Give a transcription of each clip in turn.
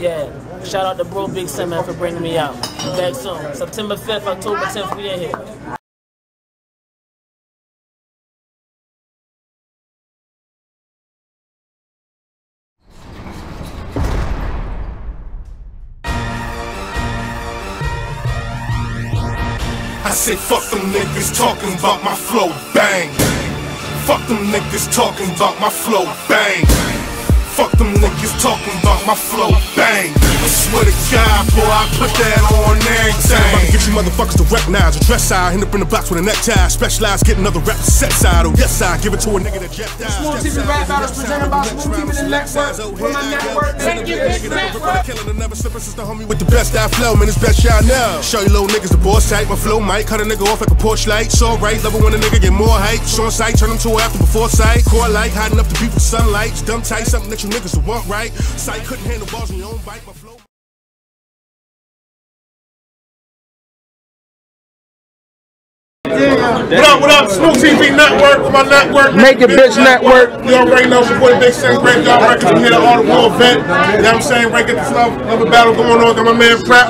Yeah, shout out to Bro Big Sim man for bringing me out. Back soon. September 5th, October 10th, we in here. I say fuck them niggas talking about my flow, bang. Fuck them niggas talking about my flow, bang. Fuck them niggas talking about my flow, bang. I swear to God, boy, I put that on everything. I'm About to get you motherfuckers to recognize a dress side, end up in the box with a necktie. Specialize, get another rap set side. Oh, yes, I give it to a nigga that jet dies. Smoov TV rap battles presented by Smoov TV the network. With oh, my network, thank you, bitch, network. Killing the never slipping since the homie with the best I flow, man, it's best y'all know. Show you little niggas the boss type, my flow might cut a nigga off like a porch light. It's alright, love it when a nigga get more hype. Short sight, turn him to a after before sight. Core light, hot enough to beat with sunlight. Dumb tight, something that you niggas want right. Sight couldn't handle balls on your own bike, my flow. What up, what up? Smoov TV Network with my network. Make it, bitch, network. You already know, support Big Sam, Great Job Records. I'm here at all the war event. You know what I'm saying? Right, get this love, love battle going on. Got my man Prep.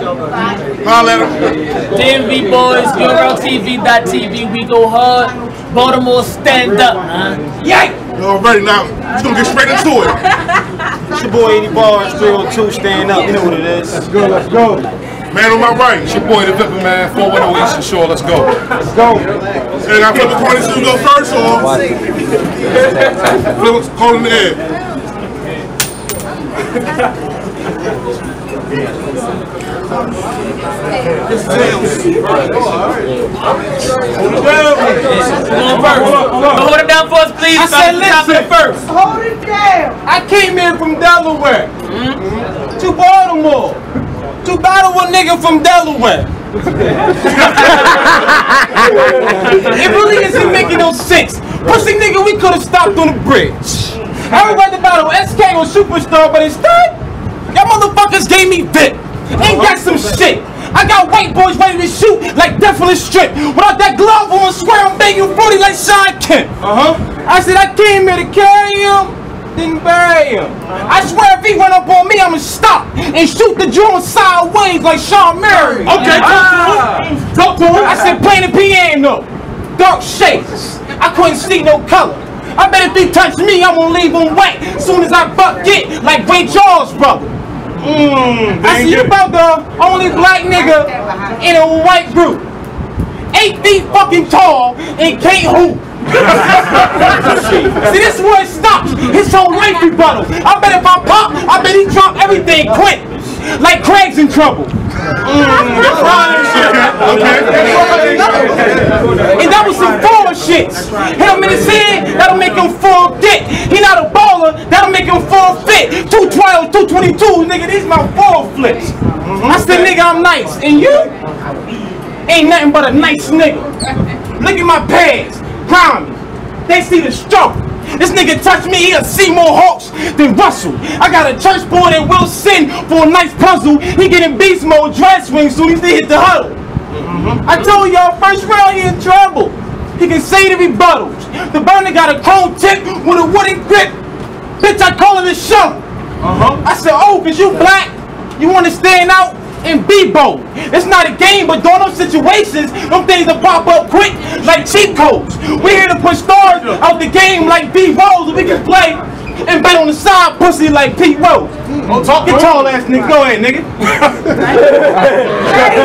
Holla at him. DMV boys, URLTV.tv, we go hard. Baltimore, stand up, man. Yay! You already now. Just gonna get straight into it. It's your boy 80 Barz, 302, stand up. You know what it is. Let's go, let's go. Man on my right. It's your boy, the Vippa Man, 410 Eastern Shore. Let's go. Let's go. And I flip the coin so you go first or flip call in the air. Come on first. Hold it down for us, please. I said, Top of the listen. first. Hold it down. I came in from Delaware mm-hmm. to Baltimore to battle a nigga from Delaware. it really isn't making no sense. Pussy nigga, we could have stopped on the bridge. I was about to battle SK or Superstar, but instead, y'all motherfuckers gave me VIP. Ain't got some shit. I got white boys ready to shoot like Definite Strip. Without that glove on, swear I'm banging 40 like Shawn Kemp. Uh huh. I said I came here to carry him, then bury him. I swear if he run up on me, I'ma stop and shoot the joint sideways like Sean Murray. Okay, talk to him. Talk to him. I said playing the piano, dark shades. I couldn't see no color. I bet if he touch me, I'm gonna leave him wet. Soon as I buck it, like Ray Charles, brother. Mm, I see you about the only black nigga in a white group. Eight feet fucking tall and can't hoop. see, this is where it stops. His whole life rebuttal. I bet if I pop, I bet he drop everything quick. Like Craig's in trouble. And that was some forward shits. Hit him in his head, that'll make him fall dick. He not a baller, that'll make him fall fit. 212, 222, nigga, these my fall flips. I said, nigga, I'm nice. And you? Ain't nothing but a nice nigga. Look at my pants, grimy. They see the struggle. This nigga touch me, he'll see more hawks than Russell. I got a church boy that will sin for a nice puzzle. He get in beast mode, dress swing soon as they hit the huddle. I told y'all first round he in trouble. He can say the rebuttals. The burner got a chrome tip with a wooden grip. Bitch, I call it a show. Uh-huh. I said, oh, cause you black, you wanna stand out and be bold. It's not a game, but during those situations, them things will pop up quick like cheat codes. We here to push stars out the game like B Rose. We can play and bet on the side pussy like Pete Rose. Oh, talk your tall ass nigga. Go ahead, nigga.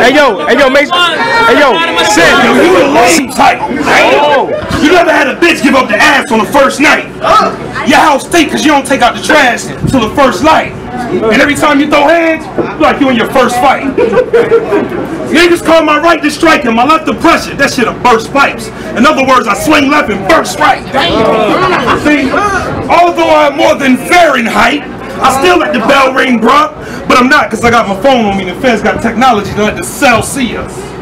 Hey yo, hey yo, make Hey yo, Sam, yo, you a lame type. Oh. You never had a bitch give up the ass on the first night. Oh. Your house stink because you don't take out the trash till the first light. And every time you throw hands, like you in your first fight. Niggas call my right to strike and my left to pressure. That shit'll burst pipes. In other words, I swing left and burst right. See, although I'm more than Fahrenheit, I still let the bell ring, bruh. But I'm not because I got my phone on me and the feds got technology to let the Celsius.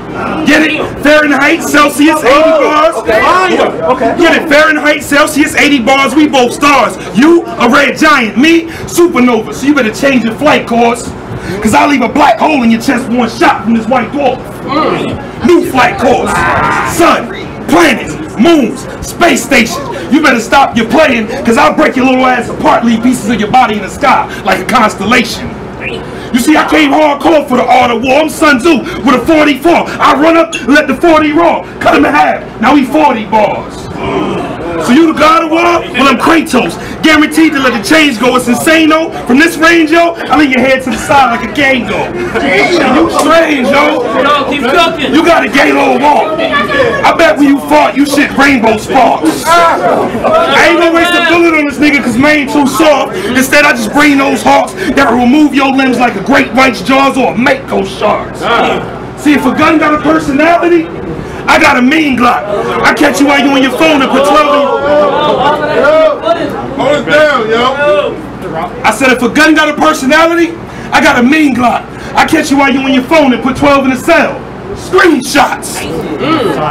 Get it? Fahrenheit, Celsius, 80 bars. Okay. Get it? Fahrenheit, Celsius, 80 bars. We both stars. You, a red giant. Me, supernova. So you better change your flight course. Cause I'll leave a black hole in your chest one shot from this white dwarf. Mm. New flight course. Sun, planets, moons, space stations. You better stop your playing, cause I'll break your little ass apart, leave pieces of your body in the sky like a constellation. You see, I came hardcore for the art of war. I'm Sun Tzu with a 44. I run up, let the 40 roll, cut him in half. Now he 40 bars. So you the god of war? Well, I'm Kratos. Guaranteed to let the chains go. It's insane, though. From this range, yo, I lean your head to the side like a Gango. You strange, yo. Yo, keep cooking. You got a gay little walk. I bet when you fought, you shit rainbow sparks. I ain't gonna waste a bullet on this nigga cause man too soft. Instead, I just bring those hawks that'll remove your limbs like a great white's jaws or a mako shark's. See, if a gun got a personality, I got a mean Glock. I catch you while you on your phone and put 12 in Hold it down, yo. I said if a gun got a personality, I got a mean Glock. I catch you while you on your phone and put 12 in the cell. Screenshots.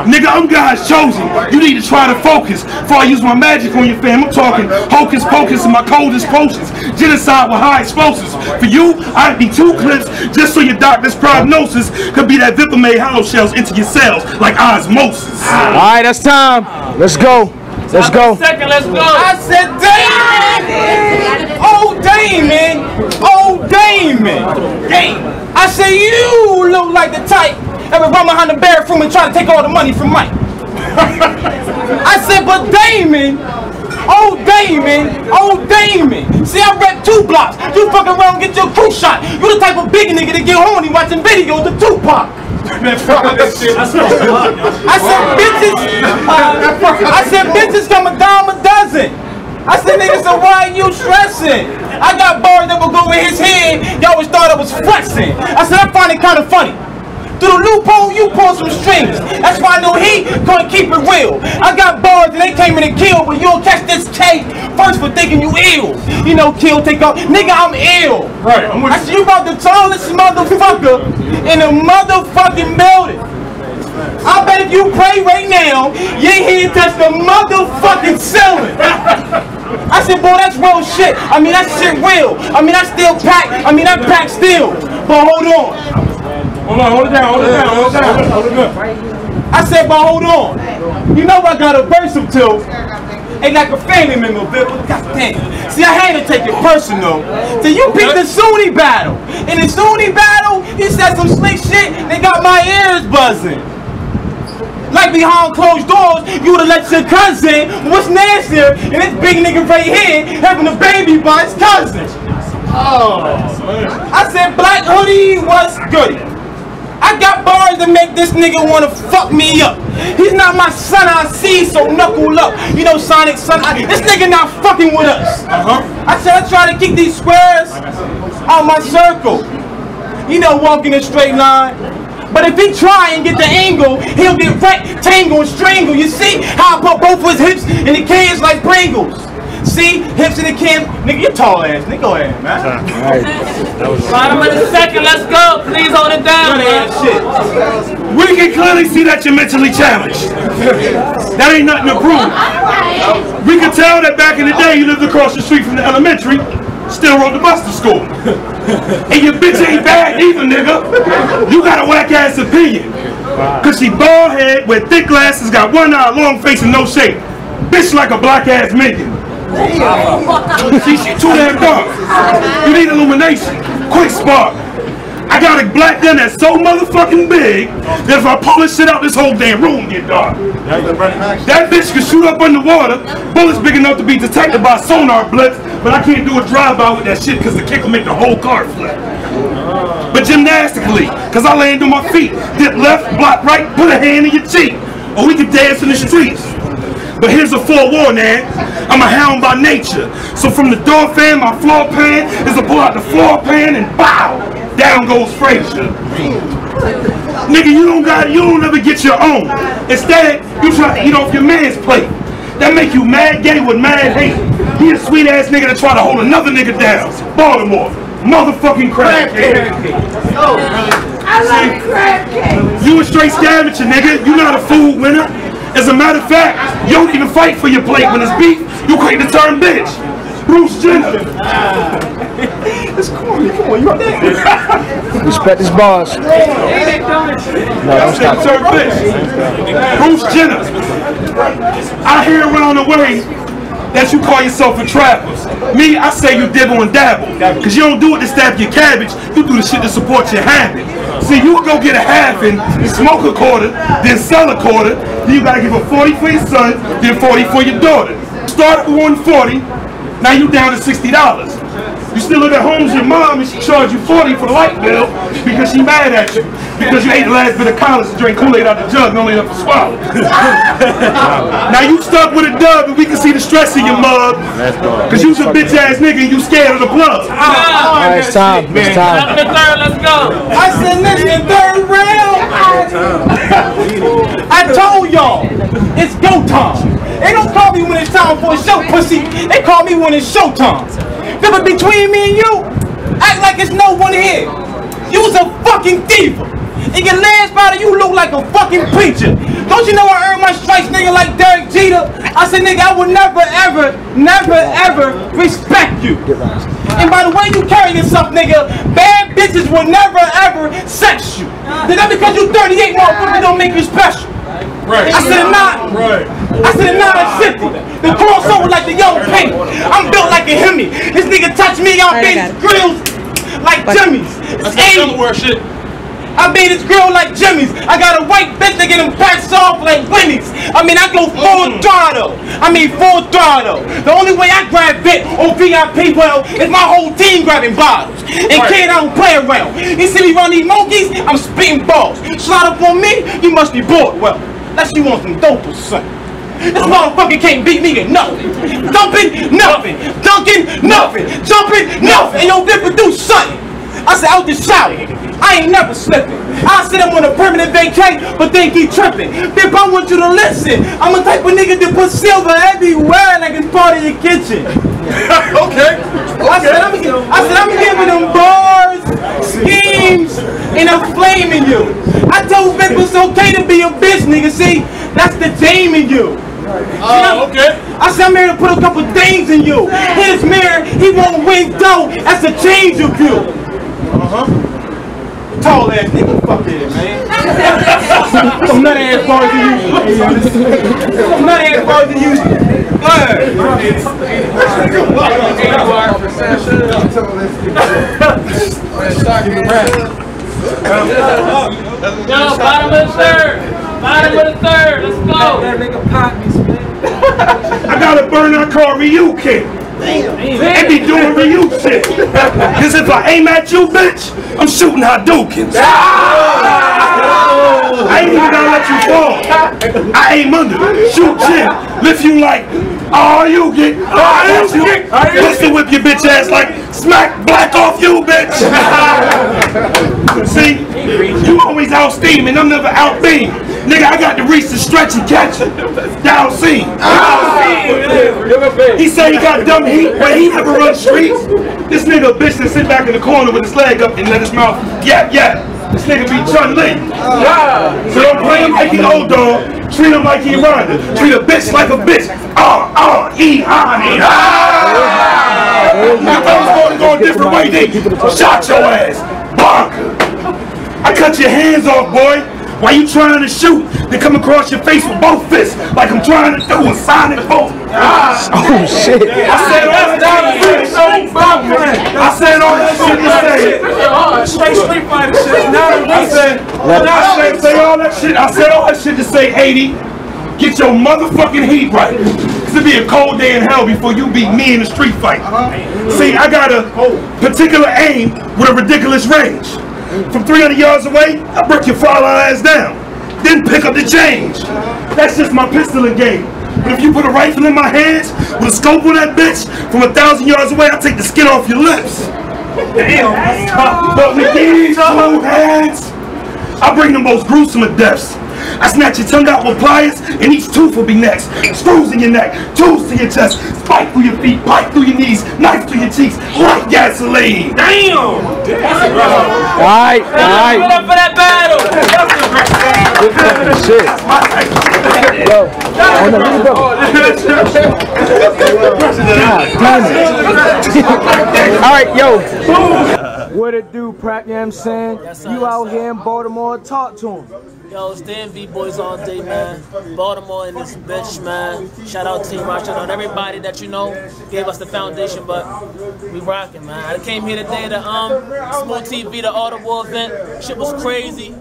Nigga, I'm God's chosen. You need to try to focus before I use my magic on your fam. I'm talking hocus pocus and my coldest potions. Genocide with high explosives. For you, I'd be two clips just so your doctor's prognosis could be that Vippa made hollow shells into your cells like osmosis. All right, that's time. Let's go. Let's go. Second, let's go. I said, Damon! Oh, Damon! Oh, Damon! Damon! I said, you look like the type that would run behind the bathroom and try to take all the money from Mike. I said, but Damon, oh Damon, oh Damon. See, I rep two blocks. You fucking around and get your crew shot. You the type of big nigga that get horny watching videos of Tupac. I said, bitches, I said, bitches come a dime a dozen. I said, niggas, so why are you stressing? I got bars that will go in his head. Y'all always thought I was flexing. I said, I find it kind of funny. Through the loophole, you pull some strings. That's why I know he gonna keep it real. I got bars and they came in to kill, but you'll catch this cake first for thinking you ill. You know, kill, take off. Nigga, I'm ill. Right, I'm with I said, you about the tallest motherfucker in the motherfucking building. I bet if you pray right now, your head touch the motherfucking ceiling. I said, boy, that's real shit. I mean, that shit real. I mean, I still pack. I mean, that pack still. But hold on. Hold on, hold it down, hold it down, hold it down. Hold it down. I said, but hold on. You know I got a verse or two. Ain't like a family member, Bill. God damn. See, I had to take it personal. So you picked the Sunni battle. In the Sunni battle, he said some slick shit. They got my ears buzzing. Like behind closed doors, you would've let your cousin. What's nastier? And this big nigga right here having a baby by his cousin. Oh, I said, Black Hoodie was goody. I got bars that make this nigga wanna fuck me up. He's not my son, I see, so knuckle up. You know, Sonic son, I, this nigga not fucking with us. Uh-huh. I said I try to keep these squares out my circle. You know, walk in a straight line. But if he try and get the angle, he'll get rectangle and strangle. You see how I put both of his hips in the cans like Pringles. See, hips in the can. Nigga, you tall ass. Nigga, go ahead, man. Bottom of the second, let's go. Please hold it down, Good shit. We can clearly see that you're mentally challenged. That ain't nothing to prove. We can tell that back in the day you lived across the street from the elementary, still rode the bus to school. And your bitch ain't bad either, nigga. You got a whack ass opinion. Cause she bald head with thick glasses, got one eye, long face, and no shape. Bitch like a black ass Megan. See, she too damn dark. You need illumination. Quick spark. I got a black gun that's so motherfucking big that if I pull this shit out, this whole damn room get dark. That bitch can shoot up underwater. Bullets big enough to be detected by sonar blitz, but I can't do a drive-by with that shit because the kick will make the whole car flip. But gymnastically, because I land on my feet, dip left, block right, put a hand in your cheek. Or we can dance in the streets. But here's a forewarning, I'm a hound by nature. So from the door fan, my floor pan is to pull out the floor pan and bow, down goes Frazier. Nigga, you don't got, you don't ever get your own. Instead, you try to eat off your man's plate. That make you mad gay with mad hate. He a sweet ass nigga to try to hold another nigga down. Baltimore, motherfucking crackhead. You a straight scavenger, nigga. You not a food winner. As a matter of fact, you don't even fight for your plate. When it's beef, you quick to turn bitch. Bruce Jenner. It's corny. Come on, you right there. Respect his boss. No, don't stop. Turn bitch. Bruce Jenner. I hear around the way that you call yourself a trapper. Me, I say you dibble and dabble. Cause you don't do it to stab your cabbage, you do the shit to support your habit. See, you go get a half and smoke a quarter, then sell a quarter, then you gotta give a 40 for your son, then 40 for your daughter. Start with 140, now you down to $60. You still live at home with your mom and she charged you 40 for the light bill because she mad at you. Because you ate the last bit of collars and drank Kool-Aid out the jug and only enough to swallow. now you stuck with a dub and we can see the stress in your mug. Because you's a bitch ass nigga and you scared of the plug. All right, it's time. It's time. Number third, let's go. I said, listen, third round. I told y'all, it's go time. They don't call me when it's time for a show, pussy. They call me when it's show time. But between me and you, act like it's no one here. You was a fucking diva. And your last body, you look like a fucking preacher. Don't you know I earned my stripes, nigga, like Derek Jeter? I said, nigga, I will never, ever, never, ever respect you. And by the way you carry yourself, nigga, bad bitches will never, ever sex you. Then because you 38 motherfucker don't make you special. Right. I said not. Right. I said nine fifty. The crossover like the young pink. I'm built like a Hemi. This nigga touch me, y'all Alright, I his got grills like Jimmy's. It's 80. shit. I made his grill like Jimmy's. I got a white bitch that get him packs off like Winnie's. I mean, I go full throttle. I mean, full throttle. The only way I grab bit on VIP, well, is my whole team grabbing bottles. And kid, I don't play around. You see me run these monkeys, I'm spitting balls. Slide up on me, you must be bored. Well, unless you want some dope or something. This motherfucker can't beat me at nothing. Dumping, nothing. Dunking, nothing. Jumping, nothing. And yo, Dipper do something. I said, out the shower. I ain't never slipping. I said I'm on a permanent vacate, but they keep tripping. Dip, I want you to listen. I'm a type of nigga that put silver everywhere like it's part of your kitchen. Okay. I said, I'm, I said, I'm giving them bars, schemes, and I'm flaming you. I told it's okay to be a bitch, nigga. See, that's the dame in you. Oh, okay. I said, I'm here to put a couple things in you. His mirror, he won't win dough. That's a change of you. Uh-huh. Tall ass nigga, fuck it, man. Some nut ass bars to use. Some nut ass bars to use. Yo, bottom of the third. Bottom of the third. Let's go. That nigga pop me, man. I gotta burn that car Ryu kid. They be doing Ryu shit. Cause if I aim at you, bitch, I'm shooting Hadoukens. Ah! I ain't even gonna let you fall. I aim under, shoot chin, lift you like, oh you get, oh you get, pistol whip your bitch ass like, smack black off you, bitch. See, you always out steaming, I'm never out beam. Nigga, I got to reach the stretch and catch it. Down scene. He said he got dumb heat, but he never run streets. This nigga a bitch that sit back in the corner with his leg up and let his mouth yap yap. This nigga be Chun Li. So don't play him like he old dog. Treat him like he Ronda. Treat a bitch like a bitch. Ah, ah, e, e, ah. I was going to go a different way, they shot your ass. Bonker. I cut your hands off, boy. Why you trying to shoot? They come across your face with both fists, like I'm trying to do a sonic boom. Oh shit. I said all that shit. I said all that shit to say. Straight Street Fighter shit. Now I said, I said, say all that shit. I said all that shit to say, Haiti, get your motherfucking heat right. Cause it'll be a cold day in hell before you beat me in a street fight. See, I got a particular aim with a ridiculous range. From 300 yards away, I break your father ass down. Then pick up the change. That's just my pistoling game. But if you put a rifle in my hands with a scope on that bitch, from a thousand yards away, I take the skin off your lips. Damn, but with these two hands, I bring the most gruesome of deaths. I snatch your tongue out with pliers, and each tooth will be next. Screws in your neck, tools to your chest, spike through your feet, pipe through your knees, knife through your cheeks, like gasoline. Damn! All right, all right. Put up for that battle. Shit. Yo. No, leave it. God damn it. All right, yo. What it do, Pratt, you know what I'm saying? you out here in Baltimore, talk to him. Yo, it's DMV boys all day, man. Baltimore in this bitch, man. Shout out Team Rock, shout out everybody that you know gave us the foundation, but we rocking, man. I came here today to um Smoov TV, the Audible event. Shit was crazy.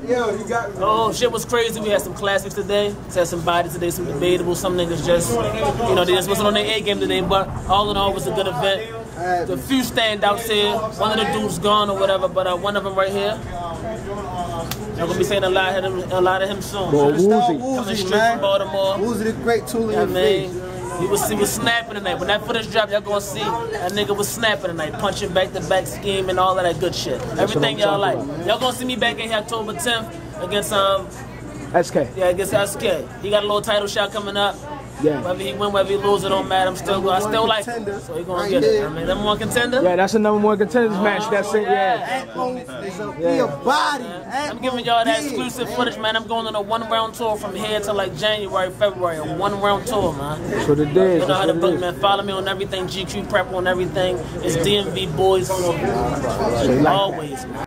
Oh, shit was crazy. We had some classics today. We had some bodies today, some debatable. Some niggas just, you know, they just wasn't on their A game today, but all in all, it was a good event. A few standouts here. One of the dudes gone or whatever, but uh, one of them right here. I'm gonna be saying a lot of him, a lot of him soon. Well, Coming Woozy. straight from Baltimore. Woozy the great tool in Yeah, your man. face. He was he was snapping tonight. When that footage dropped, y'all gonna see that nigga was snapping tonight, punching back to back scheme and all of that good shit. Everything y'all like. Y'all gonna see me back in here October 10th against um SK. yeah against SK. He got a little title shot coming up. Yeah. Whether he win, whether he lose, it don't matter. I'm still I still like him. contender. So he gonna Right get it. I mean, number one contender. Yeah, that's the number one contenders match. That's it. Yeah. Atmo is a, he a body. I'm giving y'all that exclusive footage, man. I'm going on a one round tour from here to like January, February. A one round tour, man. That's what it is. You know how to book, man. Follow me on everything. GQ Prep on everything. It's DMV Boys. Always, man.